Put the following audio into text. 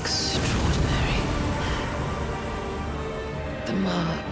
extraordinary. The mark